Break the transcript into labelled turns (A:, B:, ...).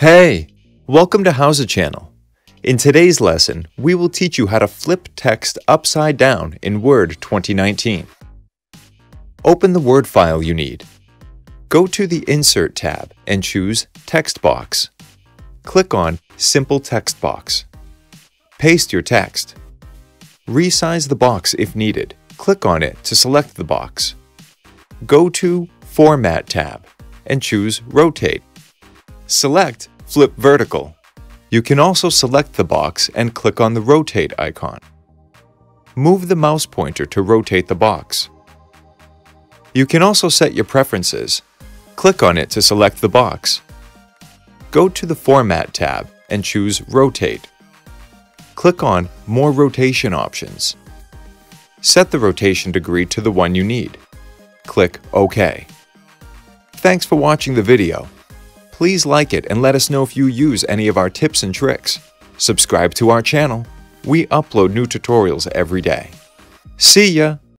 A: Hey, welcome to Howza Channel. In today's lesson, we will teach you how to flip text upside down in Word 2019. Open the Word file you need. Go to the Insert tab and choose Text Box. Click on Simple Text Box. Paste your text. Resize the box if needed. Click on it to select the box. Go to Format tab and choose Rotate. Select Flip Vertical. You can also select the box and click on the Rotate icon. Move the mouse pointer to rotate the box. You can also set your preferences. Click on it to select the box. Go to the Format tab and choose Rotate. Click on More Rotation Options. Set the rotation degree to the one you need. Click OK. Thanks for watching the video. Please like it and let us know if you use any of our tips and tricks. Subscribe to our channel. We upload new tutorials every day. See ya!